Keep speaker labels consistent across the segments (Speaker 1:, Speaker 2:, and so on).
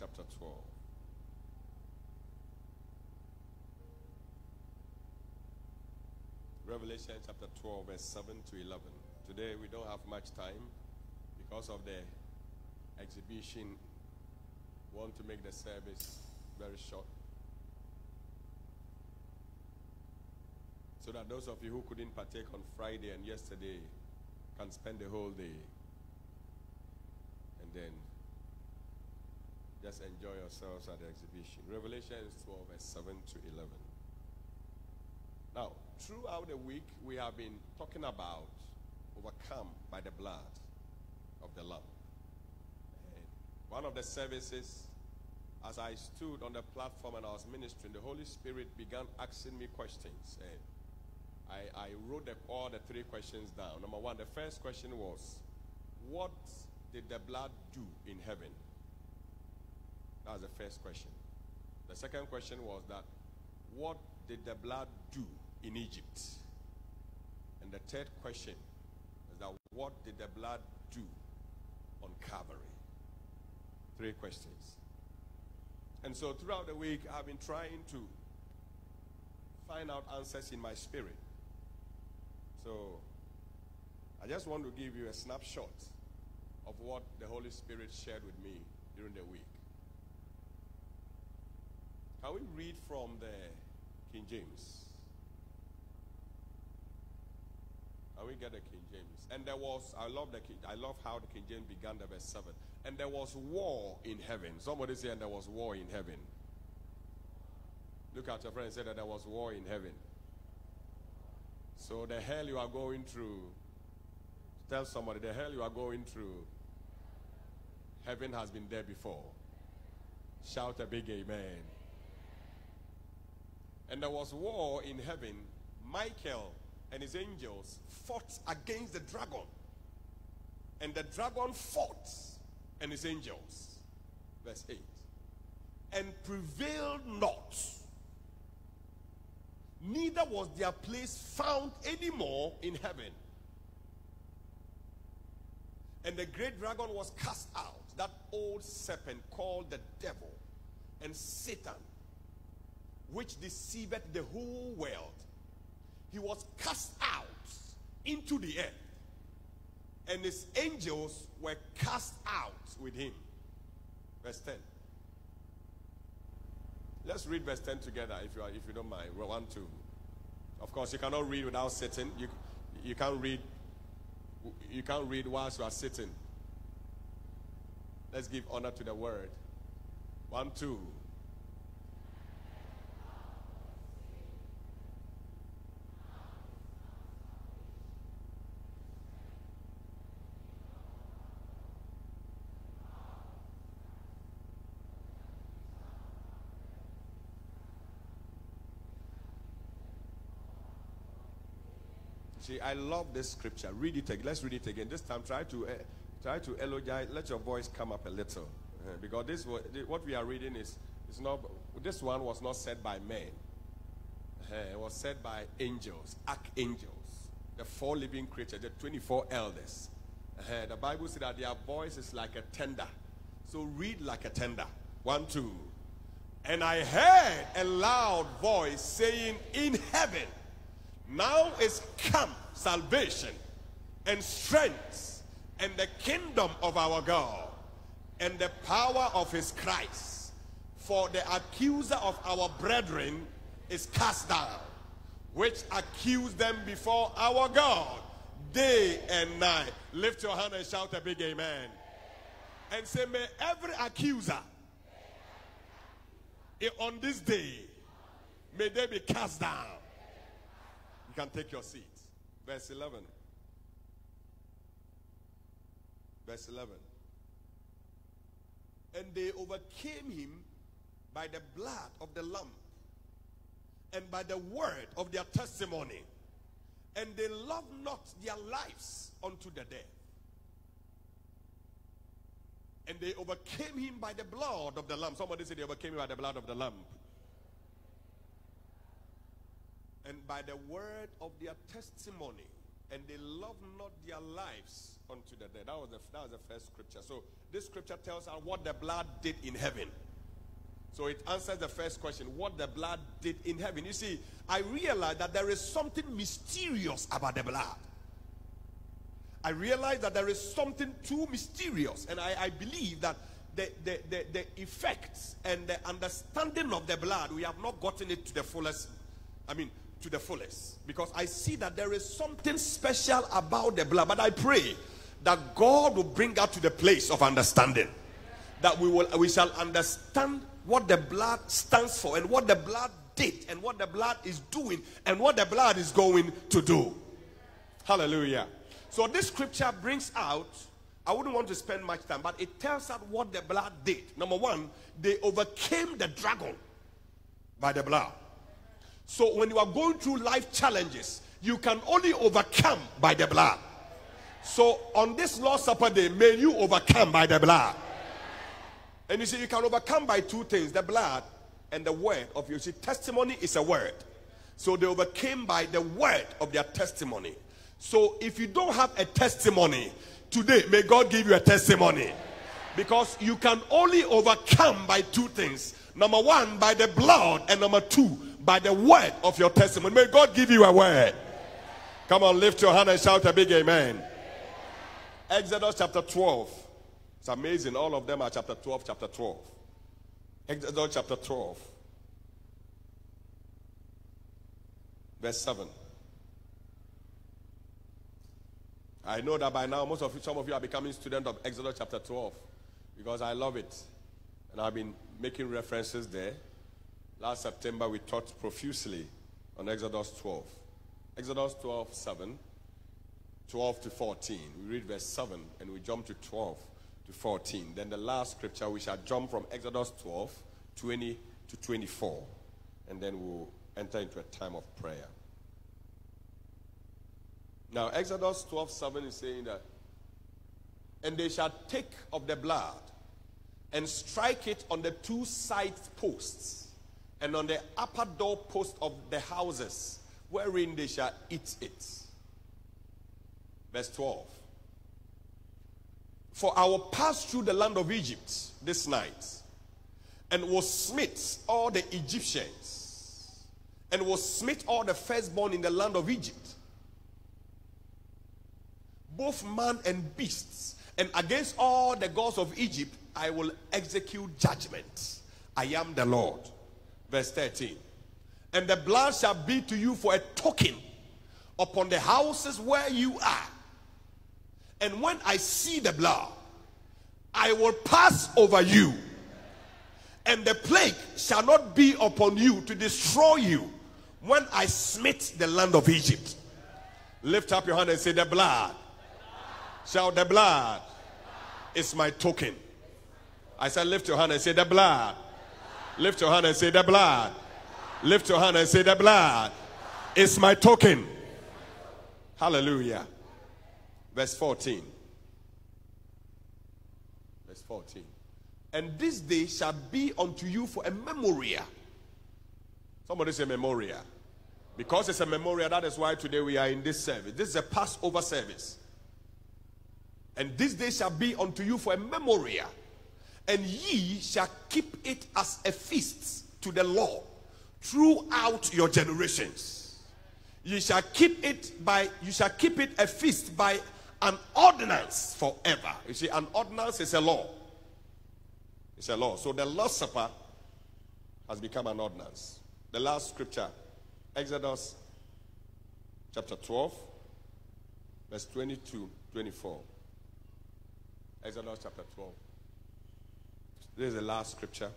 Speaker 1: chapter 12. Revelation chapter 12, verse 7 to 11. Today we don't have much time because of the exhibition. Want to make the service very short. So that those of you who couldn't partake on Friday and yesterday can spend the whole day and then just enjoy yourselves at the exhibition. Revelation 12, verse 7 to 11. Now, throughout the week, we have been talking about overcome by the blood of the Lamb. And one of the services, as I stood on the platform and I was ministering, the Holy Spirit began asking me questions. And I, I wrote the, all the three questions down. Number one, the first question was, What did the blood do in heaven? That was the first question. The second question was that, What did the blood do in Egypt? And the third question is that, What did the blood do on Calvary? Three questions. And so throughout the week, I've been trying to find out answers in my spirit. So I just want to give you a snapshot of what the Holy Spirit shared with me during the week. Can we read from the King James? Can we get the King James? And there was, I love the King, I love how the King James began the verse 7. And there was war in heaven. Somebody say, and there was war in heaven. Look at your friend and say that there was war in heaven. So the hell you are going through, tell somebody the hell you are going through, heaven has been there before. Shout a big amen. And there was war in heaven. Michael and his angels fought against the dragon. And the dragon fought and his angels. Verse 8. And prevailed not neither was their place found anymore in heaven. And the great dragon was cast out, that old serpent called the devil and Satan, which deceived the whole world. He was cast out into the earth, and his angels were cast out with him. Verse 10. Let's read verse 10 together if you, are, if you don't mind. We want to. Of course, you cannot read without sitting. You, you can't read you can't read whilst you are sitting. Let's give honor to the word. One, two. I love this scripture. Read it again. Let's read it again. This time, try to uh, try to elogize. Let your voice come up a little, uh, because this what we are reading is is not. This one was not said by men. Uh, it was said by angels, archangels, the four living creatures, the twenty-four elders. the Bible says that their voice is like a tender. So read like a tender. One, two. And I heard a loud voice saying in heaven now is come salvation and strength and the kingdom of our God and the power of his Christ. For the accuser of our brethren is cast down, which accuse them before our God day and night. Lift your hand and shout a big amen. And say, May every accuser on this day, may they be cast down you can take your seat. Verse 11. Verse 11. And they overcame him by the blood of the Lamb and by the word of their testimony. And they loved not their lives unto the death. And they overcame him by the blood of the Lamb. Somebody said they overcame him by the blood of the Lamb and by the word of their testimony. and they love not their lives unto the death. That was the, that was the first scripture. So this scripture tells us what the blood did in heaven. So it answers the first question what the blood did in heaven. You see, I realize that there is something mysterious about the blood. I realize that there is something too mysterious, and I, I believe that the, the, the, the effects and the understanding of the blood, we have not gotten it to the fullest. I mean, to the fullest. Because I see that there is something special about the blood. But I pray that God will bring us to the place of understanding. That we will we shall understand what the blood stands for and what the blood did and what the blood is doing and what the blood is going to do. Hallelujah. So this scripture brings out, I wouldn't want to spend much time, but it tells us what the blood did. Number one, they overcame the dragon by the blood. So when you are going through life challenges, you can only overcome by the blood. So on this Lord's Supper day, may you overcome by the blood. And you see, you can overcome by two things the blood and the word of you. See, testimony is a word. So they overcame by the word of their testimony. So if you don't have a testimony today, may God give you a testimony. Because you can only overcome by two things. Number one, by the blood, and number two, by the word of your testimony. May God give you a word. Come on, lift your hand and shout a big amen. Exodus chapter 12. It's amazing. All of them are chapter 12, chapter 12. Exodus chapter 12, verse 7. I know that by now most of you, some of you are becoming students of Exodus chapter 12 because I love it. And I've been making references there. Last September we taught profusely on Exodus 12. Exodus 12, 7, 12 to 14. We read verse 7 and we jump to 12 to 14. Then the last scripture we shall jump from Exodus 12, 20 to 24. And then we'll enter into a time of prayer. Now, Exodus 12 7 is saying that, and they shall take of the blood and strike it on the two side posts and on the upper door post of the houses wherein they shall eat it. Verse 12. For I will pass through the land of Egypt this night and will smite all the Egyptians and will smite all the firstborn in the land of Egypt both man and beasts, and against all the gods of Egypt I will execute judgment. I am the Lord. Verse 13. And the blood shall be to you for a token upon the houses where you are. And when I see the blood, I will pass over you, and the plague shall not be upon you to destroy you when I smite the land of Egypt. Lift up your hand and say, The blood Shout, the blood is my token. I said, lift your hand and say, the blood. Lift your hand and say, the blood. Lift your hand and say, the blood is my token. Hallelujah. Verse 14. Verse 14. And this day shall be unto you for a memorial. Somebody say memorial. Because it's a memorial, that is why today we are in this service. This is a Passover service. And this day shall be unto you for a memorial, and ye shall keep it as a feast to the law throughout your generations. You shall keep it by you shall keep it a feast by an ordinance forever. You see, an ordinance is a law. It's a law. So the Lord's Supper has become an ordinance. The last scripture, Exodus chapter 12, verse 22, 24. Exodus chapter 12. This is the last scripture.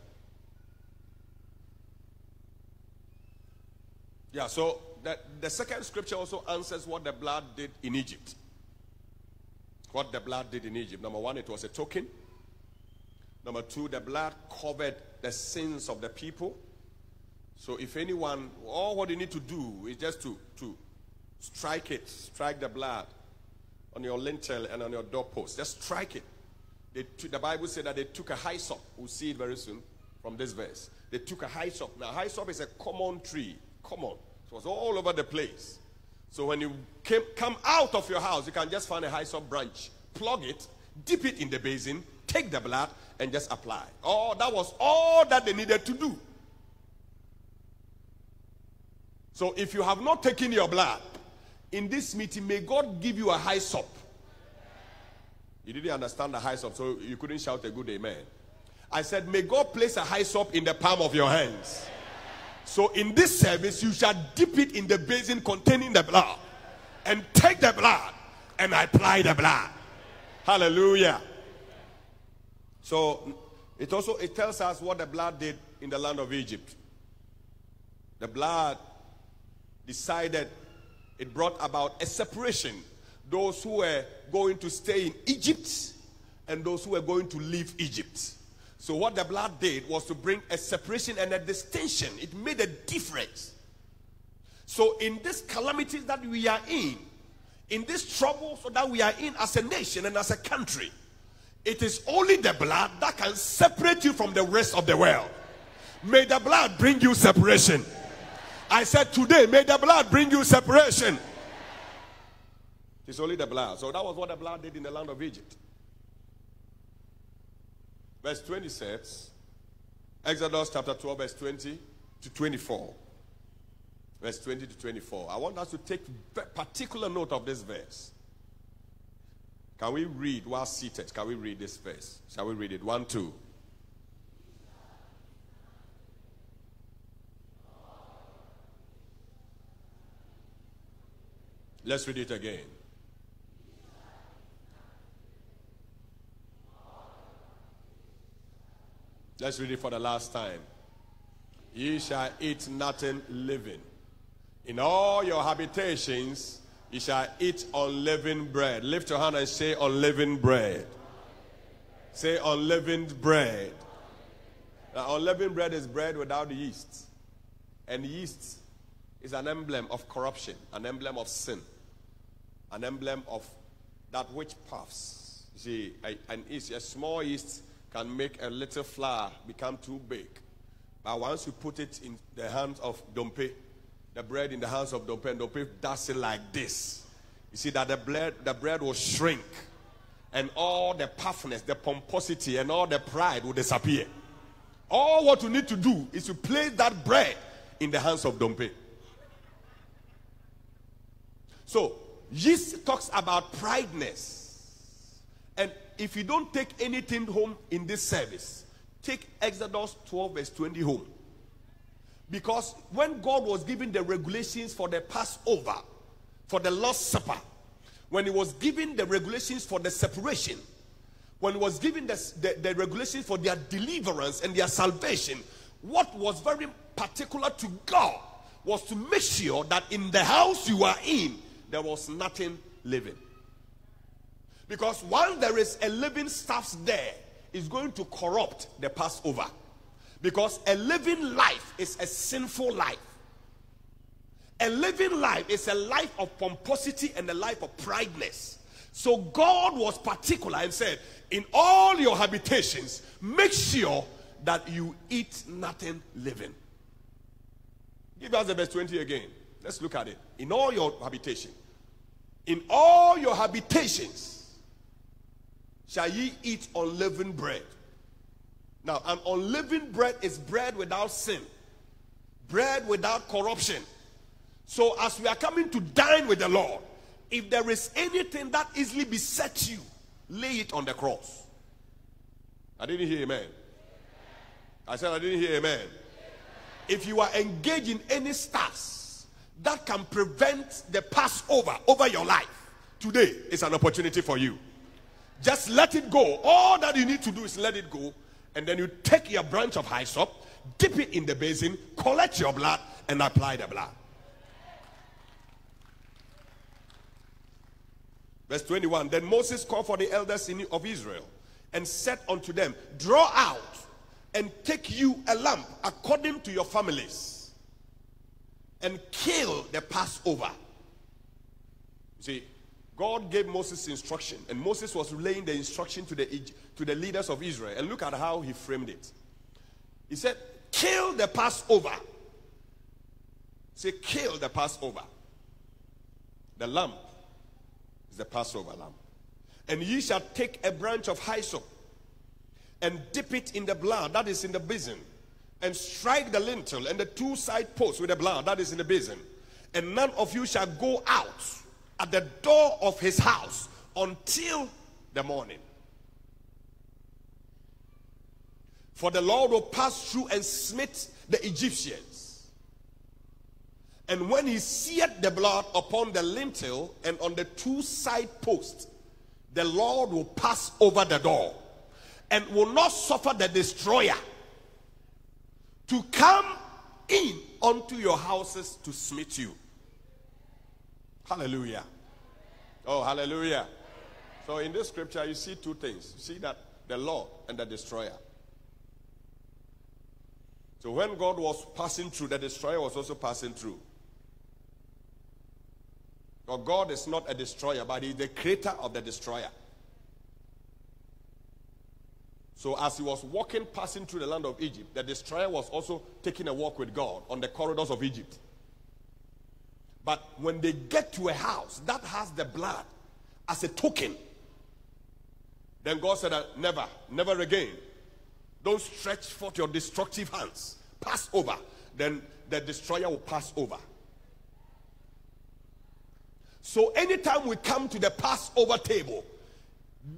Speaker 1: Yeah, so the, the second scripture also answers what the blood did in Egypt. What the blood did in Egypt. Number one, it was a token. Number two, the blood covered the sins of the people. So if anyone, all what you need to do is just to, to strike it, strike the blood on your lintel and on your doorpost. Just strike it. They the Bible said that they took a hyssop. We'll see it very soon from this verse. They took a hyssop. Now, hyssop is a common tree. Common. It was all over the place. So when you came, come out of your house, you can just find a hyssop branch, plug it, dip it in the basin, take the blood, and just apply. Oh, that was all that they needed to do. So if you have not taken your blood in this meeting, may God give you a hyssop. You didn't understand the hyssop, so you couldn't shout a good amen. I said, May God place a hyssop in the palm of your hands. So in this service, you shall dip it in the basin containing the blood and take the blood and apply the blood. Hallelujah. So it also it tells us what the blood did in the land of Egypt. The blood decided it brought about a separation. Those who were going to stay in Egypt and those who were going to leave Egypt. So, what the blood did was to bring a separation and a distinction. It made a difference. So, in this calamities that we are in, in this trouble that we are in as a nation and as a country, it is only the blood that can separate you from the rest of the world. May the blood bring you separation. I said today, may the blood bring you separation. It's only the blood. So that was what the blood did in the land of Egypt. Verse 20 says, Exodus chapter 12, verse 20 to 24. Verse 20 to 24. I want us to take particular note of this verse. Can we read while seated? Can we read this verse? Shall we read it? One, two. Let's read it again. Let's read it for the last time. Ye shall eat nothing living. In all your habitations, ye shall eat unleavened bread. Lift your hand and say, unleavened bread. Say, unleavened bread. Now, unleavened bread is bread without yeast. And yeast is an emblem of corruption, an emblem of sin, an emblem of that which puffs. See, an yeast, a small yeast can make a little flour become too big. But once you put it in the hands of Dompe, the bread in the hands of Dompe, and Dompe does it like this. You see that the bread, the bread will shrink. And all the puffiness, the pomposity, and all the pride will disappear. All what you need to do is to place that bread in the hands of Dompe. So, yeast talks about prideness. And if you don't take anything home in this service, take Exodus 12, verse 20 home. Because when God was giving the regulations for the Passover, for the Lord's Supper, when He was giving the regulations for the separation, when He was giving the, the, the regulations for their deliverance and their salvation, what was very particular to God was to make sure that in the house you are in, there was nothing living. Because while there is a living stuff there, it's going to corrupt the Passover. Because a living life is a sinful life. A living life is a life of pomposity and a life of prideness. So God was particular and said, In all your habitations, make sure that you eat nothing living. Give us the verse 20 again. Let's look at it. In all your habitation. In all your habitations shall ye eat unleavened bread. Now, an unleavened bread is bread without sin, bread without corruption. So, as we are coming to dine with the Lord, if there is anything that easily besets you, lay it on the cross. I didn't hear amen. I said I didn't hear amen. If you are engaged in any stuffs that can prevent the Passover over your life, today is an opportunity for you. Just let it go. All that you need to do is let it go. And then you take your branch of hyssop, dip it in the basin, collect your blood, and apply the blood. Verse 21 Then Moses called for the elders of Israel and said unto them, Draw out and take you a lamb according to your families and kill the Passover. See, God gave Moses instruction, and Moses was relaying the instruction to the, to the leaders of Israel. And look at how he framed it. He said, Kill the Passover. Say, kill the Passover. The lamb is the Passover lamb. And ye shall take a branch of hyssop and dip it in the blood that is in the basin, and strike the lintel and the two side posts with the blood that is in the basin. And none of you shall go out at the door of his house until the morning. For the Lord will pass through and smite the Egyptians. And when he seeth the blood upon the lintel and on the two side posts, the Lord will pass over the door and will not suffer the destroyer to come in unto your houses to smite you. Hallelujah. Oh, hallelujah. So in this scripture, you see two things. You see that the Lord and the destroyer. So when God was passing through, the destroyer was also passing through. But God is not a destroyer, but He's the creator of the destroyer. So as he was walking, passing through the land of Egypt, the destroyer was also taking a walk with God on the corridors of Egypt. But when they get to a house that has the blood as a token, then God said, uh, Never, never again. Don't stretch forth your destructive hands. Pass over. Then the destroyer will pass over. So anytime we come to the Passover table,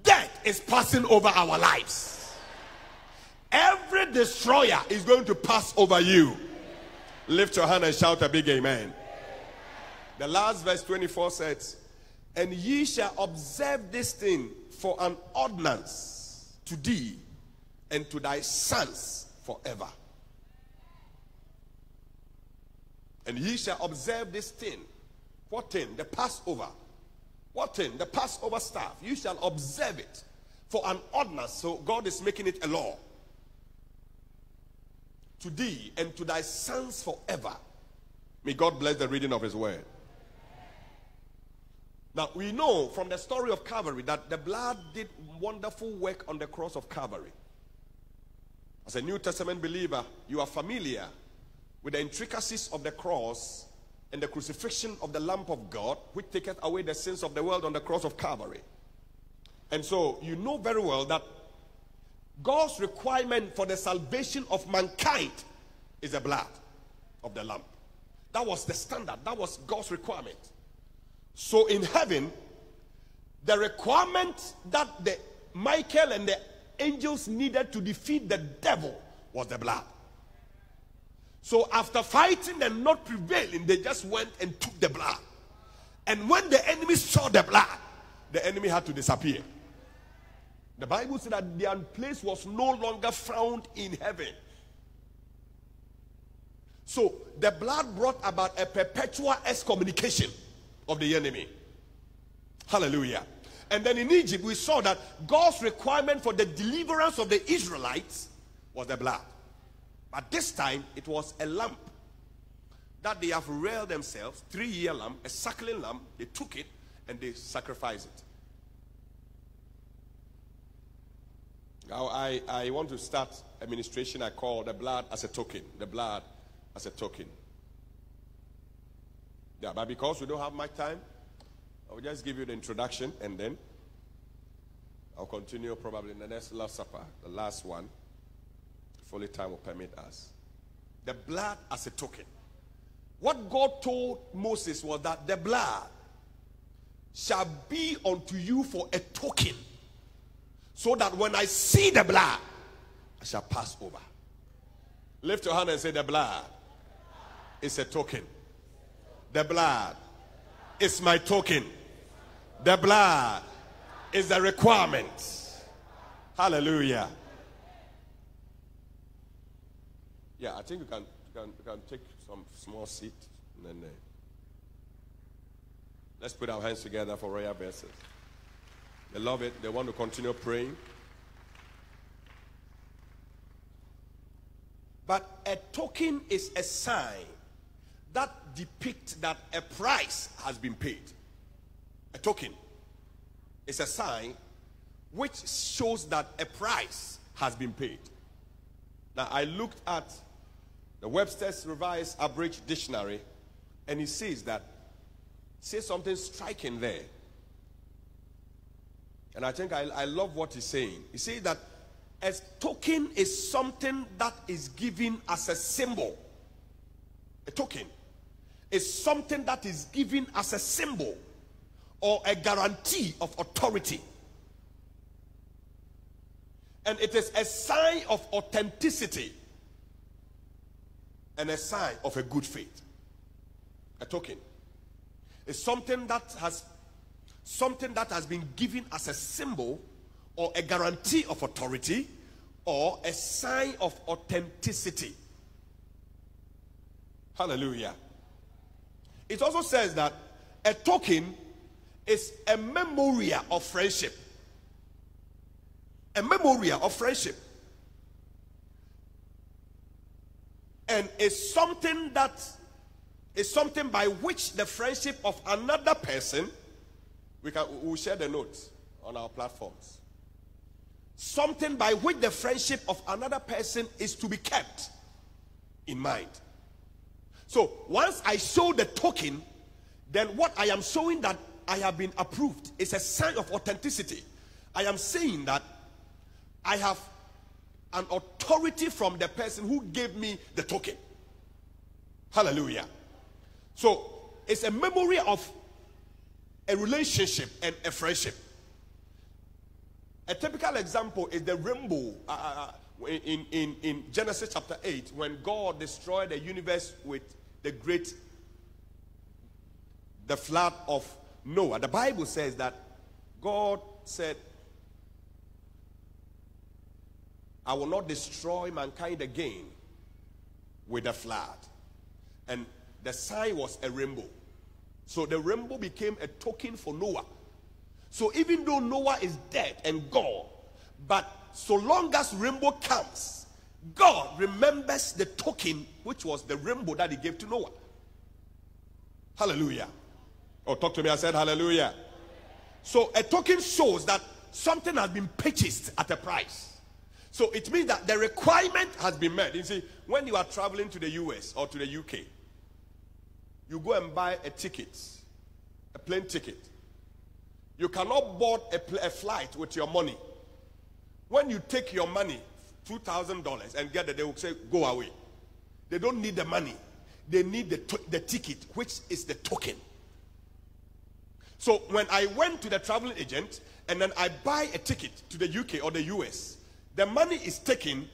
Speaker 1: death is passing over our lives. Every destroyer is going to pass over you. Lift your hand and shout a big amen. The last verse 24 says, And ye shall observe this thing for an ordinance to thee and to thy sons forever. And ye shall observe this thing. What thing? The Passover. What thing? The Passover staff. You shall observe it for an ordinance. So God is making it a law. To thee and to thy sons forever. May God bless the reading of his word. Now, we know from the story of Calvary that the blood did wonderful work on the cross of Calvary. As a New Testament believer, you are familiar with the intricacies of the cross and the crucifixion of the Lamb of God, which taketh away the sins of the world on the cross of Calvary. And so, you know very well that God's requirement for the salvation of mankind is the blood of the Lamb. That was the standard, that was God's requirement. So in heaven, the requirement that the Michael and the angels needed to defeat the devil was the blood. So after fighting and not prevailing, they just went and took the blood. And when the enemy saw the blood, the enemy had to disappear. The Bible said that their place was no longer found in heaven. So the blood brought about a perpetual excommunication of the enemy. Hallelujah. And then in Egypt, we saw that God's requirement for the deliverance of the Israelites was the blood. But this time, it was a lamp that they have reared themselves, three year lamp, a suckling lamp. They took it and they sacrificed it. Now, I, I want to start a ministration I call the blood as a token. The blood as a token. Yeah, but because we don't have much time, I'll just give you the introduction and then I'll continue probably in the next Last Supper, the last one, if only time will permit us. The blood as a token. What God told Moses was that the blood shall be unto you for a token, so that when I see the blood, I shall pass over. Lift your hand and say, The blood is a token. The blood is my token. The blood is the requirement. Hallelujah. Yeah, I think you can, you can, you can take some small seat and then uh, let's put our hands together for royal blessings. They love it. They want to continue praying. But a token is a sign that depict that a price has been paid. A token is a sign which shows that a price has been paid. Now, I looked at the Webster's Revised Abridged Dictionary, and it says that says something striking there. And I think I, I love what he's saying. He says that a token is something that is given as a symbol. A token is something that is given as a symbol or a guarantee of authority. And it is a sign of authenticity and a sign of a good faith. A token is something that has something that has been given as a symbol or a guarantee of authority or a sign of authenticity. Hallelujah. It also says that a token is a memorial of friendship. A memorial of friendship. And is something that is something by which the friendship of another person we can we'll share the notes on our platforms. Something by which the friendship of another person is to be kept in mind. So once I show the token, then what I am showing that I have been approved is a sign of authenticity. I am saying that I have an authority from the person who gave me the token. Hallelujah. So it's a memory of a relationship and a friendship. A typical example is the rainbow uh, uh, uh in, in, in Genesis chapter 8 when God destroyed the universe with the great the flood of Noah. The Bible says that God said, I will not destroy mankind again with a flood. And the sign was a rainbow. So the rainbow became a token for Noah. So even though Noah is dead and gone, but so long as rainbow comes, God remembers the token which was the rainbow that he gave to Noah. Hallelujah. Oh, talk to me. I said hallelujah. So a token shows that something has been purchased at a price. So it means that the requirement has been met. You see, when you are traveling to the US or to the UK, you go and buy a ticket, a plane ticket. You cannot board a, pl- a flight with your money. When you take your money, $2,000, and get it, they will say, go away. They don't need the money. They need the, the ticket, which is the token. So when I went to the traveling agent and then I buy a ticket to the UK or the US, the money is taken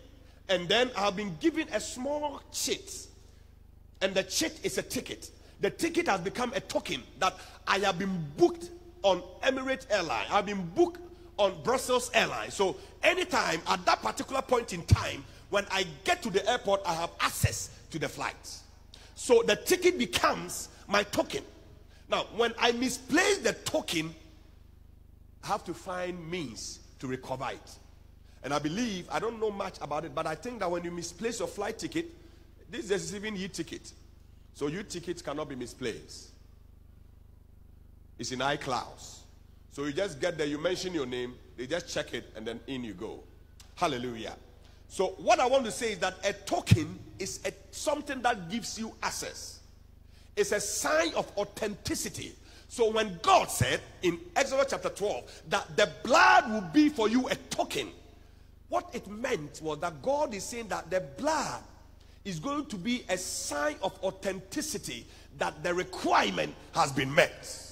Speaker 1: and then I've been given a small chit. And the chit is a ticket the ticket has become a token that I have been booked on Emirates Airline. I've been booked on Brussels Airlines. So anytime at that particular point in time, when I get to the airport, I have access to the flight. So the ticket becomes my token. Now, when I misplace the token, I have to find means to recover it. And I believe, I don't know much about it, but I think that when you misplace your flight ticket, this is even e-ticket. So your ticket cannot be misplaced. It's in iClouds. So you just get there, you mention your name, they just check it, and then in you go. Hallelujah. So what I want to say is that a token is a, something that gives you access. It's a sign of authenticity. So when God said in Exodus chapter 12 that the blood will be for you a token, what it meant was that God is saying that the blood is going to be a sign of authenticity that the requirement has been met.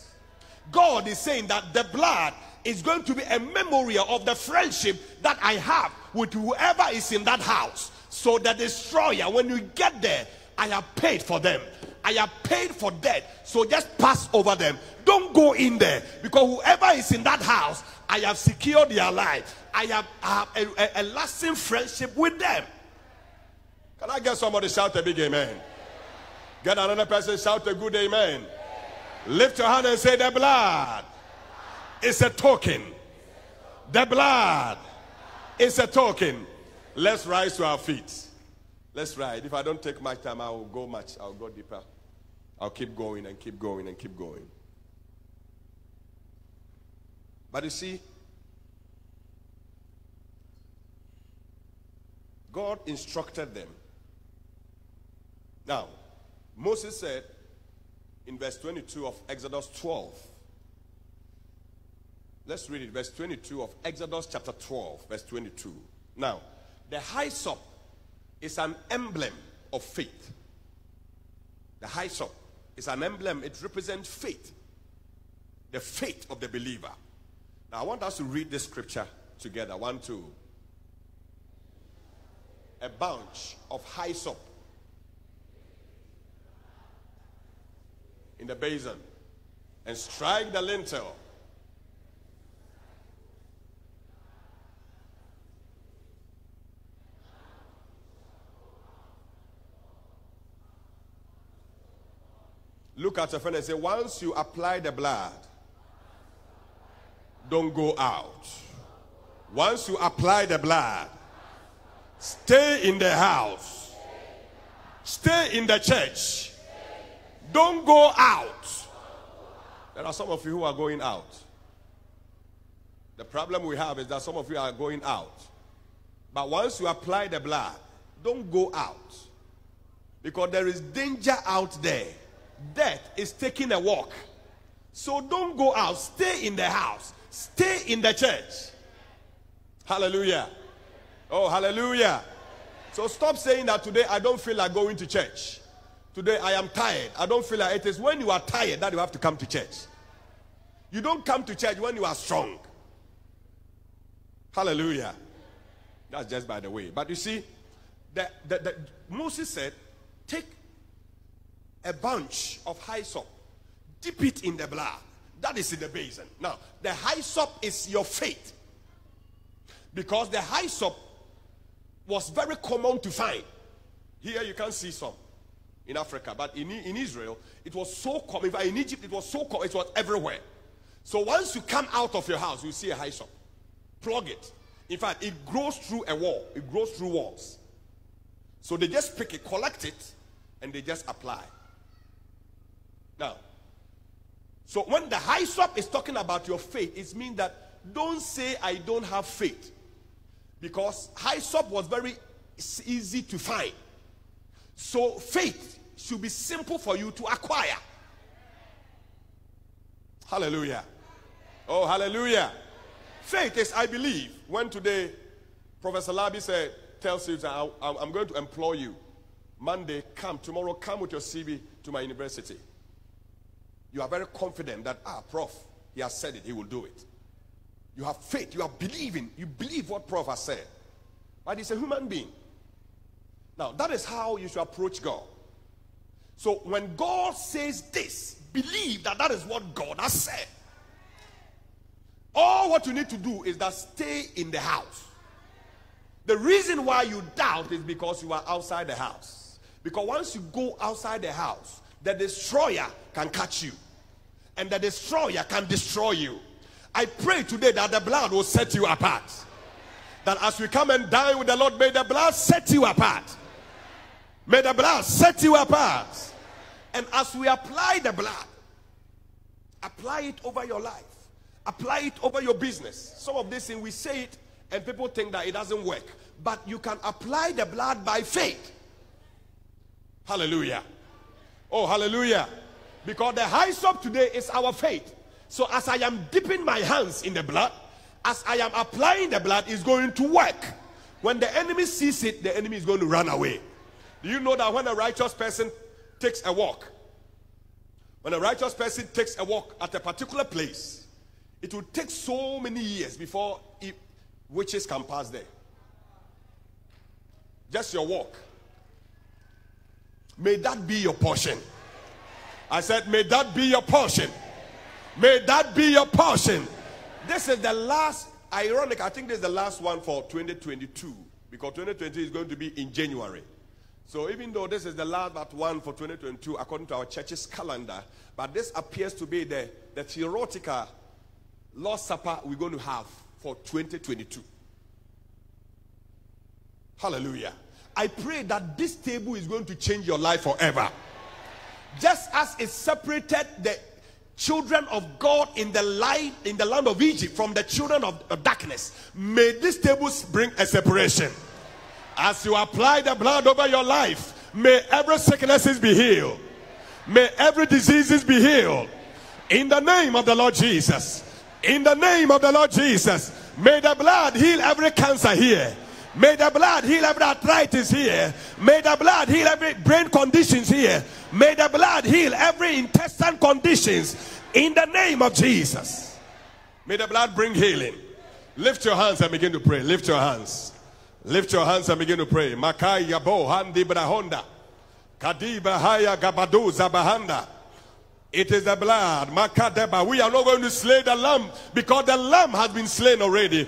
Speaker 1: God is saying that the blood is going to be a memorial of the friendship that I have with whoever is in that house. So the destroyer, when you get there, I have paid for them. I have paid for debt. So just pass over them. Don't go in there because whoever is in that house, I have secured their life. I have, I have a, a, a lasting friendship with them. Can I get somebody shout a big amen? Get another person shout a good amen. Lift your hand and say, The blood is a token. The blood is a token. Let's rise to our feet. Let's ride. If I don't take much time, I will go much. I'll go deeper. I'll keep going and keep going and keep going. But you see, God instructed them now, Moses said, in verse 22 of Exodus 12. Let's read it, verse 22 of Exodus chapter 12, verse 22. Now, the hyssop is an emblem of faith. The hyssop is an emblem, it represents faith, the faith of the believer. Now, I want us to read this scripture together. One, two. A bunch of hyssop in the basin and strike the lintel. Look at your friend and say, once you apply the blood, don't go out. Once you apply the blood, stay in the house, stay in the church. Don't go out. There are some of you who are going out. The problem we have is that some of you are going out. But once you apply the blood, don't go out. Because there is danger out there. Death is taking a walk. So don't go out. Stay in the house. Stay in the church. Hallelujah. Oh, hallelujah. So stop saying that today I don't feel like going to church. Today I am tired. I don't feel like it is when you are tired that you have to come to church. You don't come to church when you are strong. Hallelujah. That's just by the way. But you see, the, the, the, Moses said, take a bunch of hyssop, dip it in the blood. That is in the basin. Now, the hyssop is your faith. Because the hyssop was very common to find. Here you can see some in Africa, but in, in Israel, it was so common. If in Egypt, it was so common, it was everywhere. So once you come out of your house, you see a hyssop. Plug it. In fact, it grows through a wall, it grows through walls. So they just pick it, collect it, and they just apply. Now, so when the hyssop is talking about your faith, it means that don't say I don't have faith. Because hyssop was very easy to find. So faith should be simple for you to acquire. Hallelujah. Oh, hallelujah. Faith is, I believe. When today Professor Labi said, tells you that I'm going to employ you. Monday, come. Tomorrow, come with your CV to my university. You are very confident that, ah, Prof, he has said it, he will do it. You have faith, you are believing, you believe what Prof has said. But he's a human being. Now, that is how you should approach God. So when God says this, believe that that is what God has said. All what you need to do is that stay in the house. The reason why you doubt is because you are outside the house. Because once you go outside the house, the destroyer can catch you, and the destroyer can destroy you. I pray today that the blood will set you apart. That as we come and die with the Lord, may the blood set you apart. May the blood set you apart. And as we apply the blood, apply it over your life, apply it over your business. Some of these things we say it and people think that it doesn't work. But you can apply the blood by faith. Hallelujah. Oh, hallelujah. Because the high hyssop today is our faith. So as I am dipping my hands in the blood, as I am applying the blood, is going to work. When the enemy sees it, the enemy is going to run away. Do you know that when a righteous person takes a walk, when a righteous person takes a walk at a particular place, it will take so many years before it, witches can pass there. Just your walk. May that be your portion. I said, May that be your portion. May that be your portion. This is the last, ironic, I think this is the last one for 2022 because 2020 is going to be in January. So even though this is the last but one for 2022 according to our church's calendar, but this appears to be the, the theoretical Lord's Supper we're going to have for 2022. Hallelujah. I pray that this table is going to change your life forever. Just as it separated the children of God in the light in the land of Egypt from the children of, of darkness, may this table bring a separation. As you apply the blood over your life, may every sicknesses be healed. May every diseases be healed. In the name of the Lord Jesus. In the name of the Lord Jesus. May the blood heal every cancer here. May the blood heal every arthritis here. May the blood heal every brain conditions here. May the blood heal every intestine conditions in the name of Jesus. May the blood bring healing. Lift your hands and begin to pray. Lift your hands. Lift your hands and begin to pray. Makai yabo handi brahonda. Kadiba haya gabadu zabahanda. It is the blood. Makadeba. We are not going to slay the lamb because the lamb has been slain already.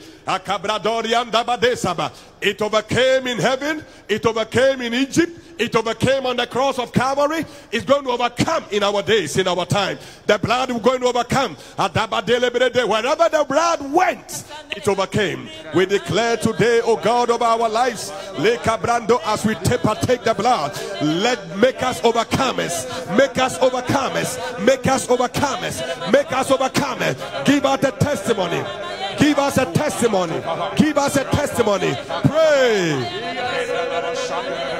Speaker 1: It overcame in heaven. It overcame in Egypt. It overcame on the cross of Calvary. It's going to overcome in our days, in our time. The blood is going to overcome. Wherever the blood went, it overcame. We declare today, O God of our lives, as we take the blood, let make us overcomers. Make us overcomers. Make us overcomers. Make us overcomers. Give us a testimony. Give us a testimony. Give us a testimony. Pray.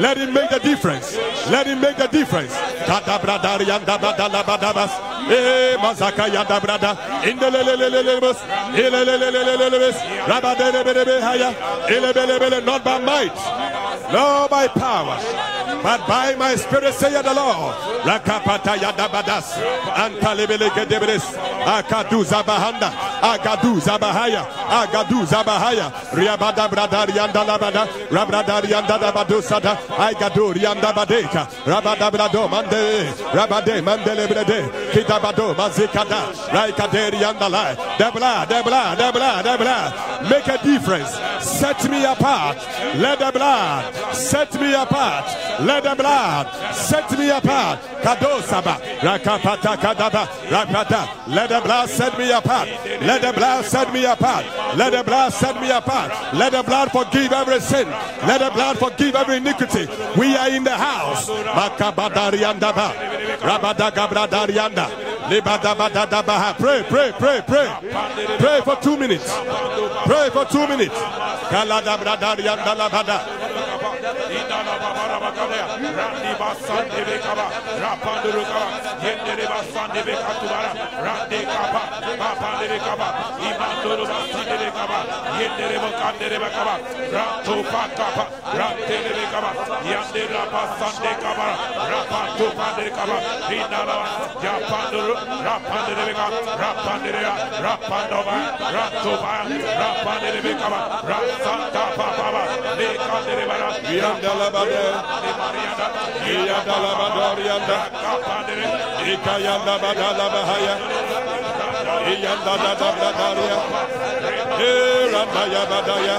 Speaker 1: Let him make the difference. Let him make the difference. Eh, haya. Ilebelebele. Not by might, nor by power, but by my spirit, saith the Lord. Rakapata yada badas. Antalebele gedebres. Akadu zabahanda. Agadu zabahaya. Agadu zabahaya. Riabada brada rianda labada. Rabrada rianda labado sada. Agadu rianda badeka. Rabada brado mande. Rabade mandele brede. Kitabado mazikada. Raikaderi andala. The blood, the blood, the blood, the blood. Make a difference. Set me apart. Let the blood set me apart. Let the blood set me apart. Kadosaba. Rakapata kadaba. Rakata. Let the blood set me apart. Let the blood set me apart. Let the blood set me apart. Let the blood forgive every sin. Let the blood forgive every iniquity. We are in the house. Makabadariandaba. Rabadagabradarianda. Pray, pray, pray, pray. Pray for two minutes. Pray for two minutes. Kaladabradariandalabada.
Speaker 2: Randi basan de bekaba, kaba, basan de bekatubara, randi kaba, bapan de basan de bekaba, yendere bakan de bekaba, ratu pakaba, rante de bekaba, yandere basan de kaba, kaba, bekaba, rapande de papa.
Speaker 1: Iyadalabadorianda. Ikayanda badalabahaya. Iyanda dadabadaria. Irandaya badaya.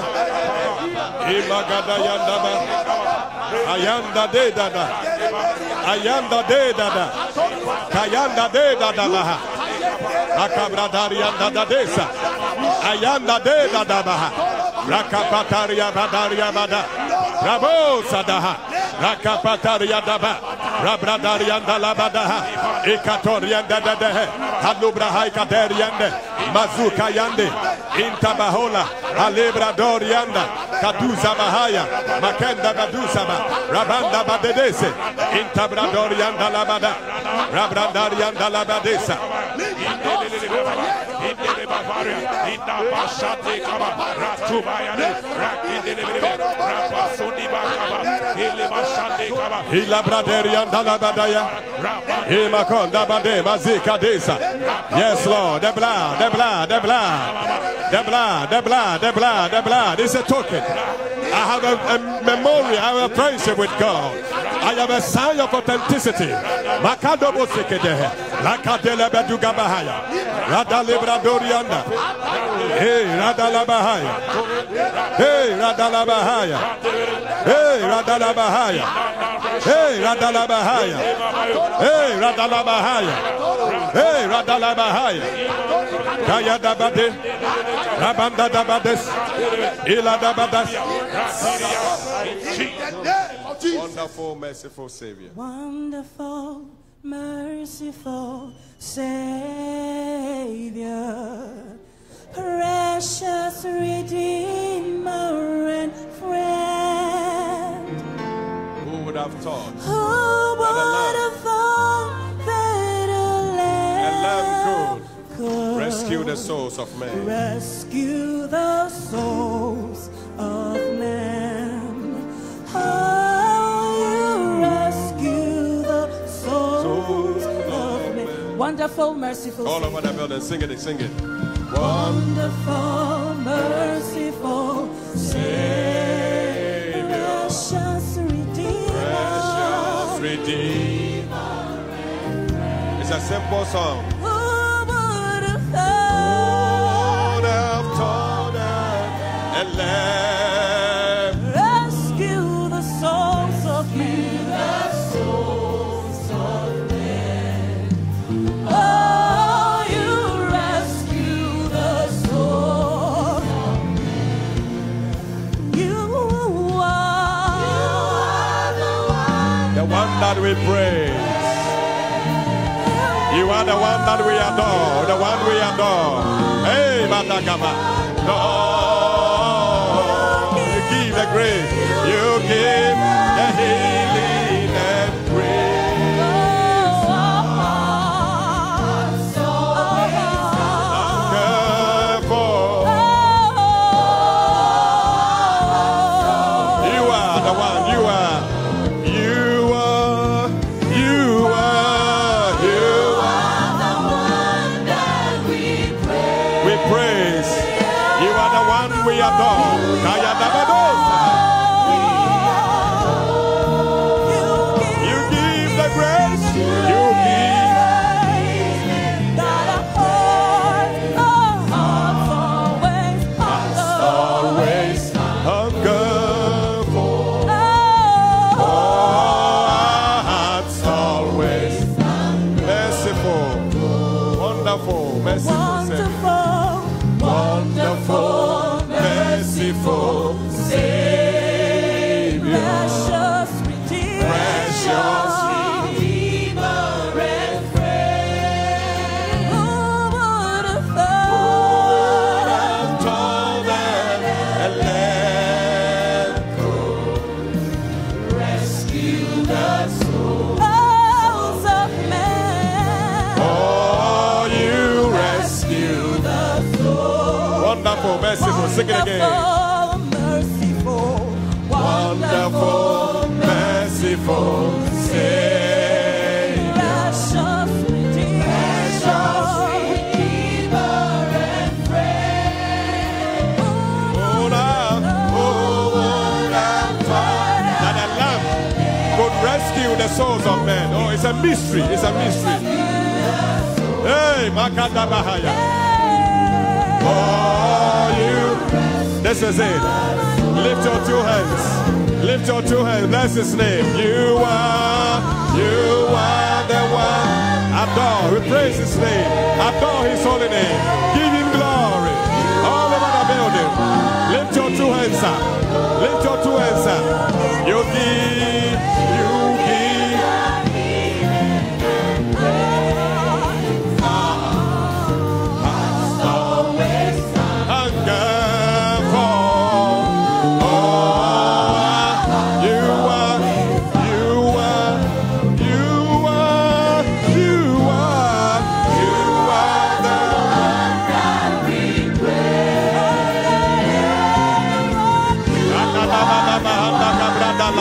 Speaker 1: Imagadayanda ba. Ayanda de dada. Ayanda de dada. Kayanda de dada baha. Akabradarianda dadesa. Ayanda de dada baha. Rakapataria badaria bada. Bravo sadaha. Rakapataria daba. Rabradarianda labadaha. Ikatorianda dadahe. Halubrahai kaderiande. Mazuka yande. Intabahola. Alebradorianda. Kaduza mahaya. Makenda badusama. Rabanda badedese. Intabradorianda labada. Rabrandarianda labadesa.
Speaker 2: Inda bashate kaba, ratubayane, rakindelebelebe, rapasundi bakaba,
Speaker 1: Yes, Lord. The blood, the blood, the blood. The blood, the blood, the blood, the blood. It's a token. I have a, a memory, I have a friendship with God. I have a sign of authenticity. Rada libradorianda. Hey, rada labahaya. Hey, rada labahaya. Hey, rada labahaya.
Speaker 2: Hey, Radalabahaya. Hey, Radalabahaya. Hey, Radalabahaya. Kaya dabade. Rabanda dabades. Ila dabadas.
Speaker 1: Wonderful, merciful Savior.
Speaker 3: Wonderful, merciful Savior, precious Redeemer and friend.
Speaker 1: Would have thought
Speaker 3: Who would have thought
Speaker 1: lamb
Speaker 3: could
Speaker 1: rescue the souls of men?
Speaker 3: rescue the souls of men. How you rescue the souls of men. Wonderful, merciful,
Speaker 1: All over the building, sing it, sing it.
Speaker 3: wonderful, merciful Savior,
Speaker 1: simple song.
Speaker 3: Who would have thought?
Speaker 1: Would have thought that a lamb
Speaker 3: Rescue the souls of men. The souls of men. Oh, you rescue the souls. You are the one.
Speaker 1: the one that we praise. Are the one that we adore, the one we adore. Hey, Matakaba. Lord, you give the grace, you give merciful, sing it again.
Speaker 3: Wonderful, merciful,
Speaker 1: Wonderful, merciful Savior.
Speaker 3: precious Redeemer.
Speaker 1: Oh, now, oh, now, that a lamb could rescue the souls of men. Oh, it's a mystery. It's a mystery. Hey, Makata This is it. Lift your two hands. Lift your two hands. Bless his name. You are, you are the one. Adore. We praise his name. Adore his holy name. Give him glory. All over the building. Lift your two hands up. Lift your two hands up. You give, you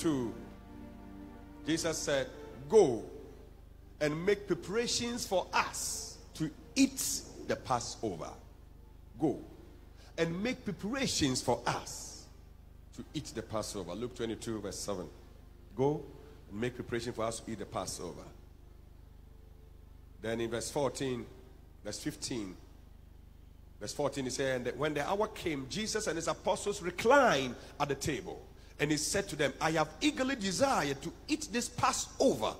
Speaker 1: 22, Jesus said, Go and make preparations for us to eat the Passover. Go and make preparations for us to eat the Passover. Luke 22, verse 7. Go and make preparation for us to eat the Passover. Then in verse 14, verse 15, verse 14, he said, And when the hour came, Jesus and his apostles reclined at the table. And he said to them, I have eagerly desired to eat this Passover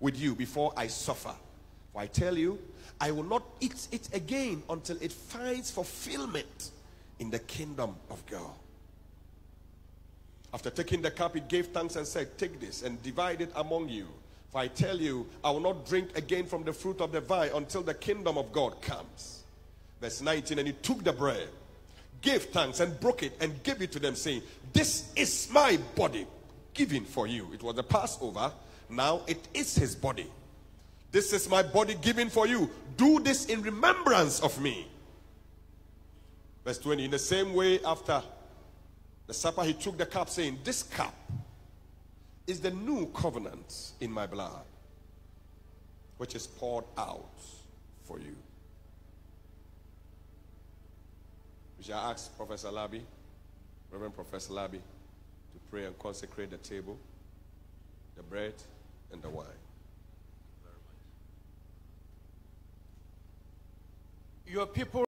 Speaker 1: with you before I suffer. For I tell you, I will not eat it again until it finds fulfillment in the kingdom of God. After taking the cup, he gave thanks and said, Take this and divide it among you. For I tell you, I will not drink again from the fruit of the vine until the kingdom of God comes. Verse 19 And he took the bread, gave thanks, and broke it, and gave it to them, saying, This is my body given for you. It was the Passover. Now it is his body. This is my body given for you. Do this in remembrance of me. Verse 20 In the same way, after the supper, he took the cup, saying, This cup is the new covenant in my blood, which is poured out for you. We shall ask Professor Labi, Reverend Professor Labi, to pray and consecrate the table, the bread, and the wine.
Speaker 4: Your people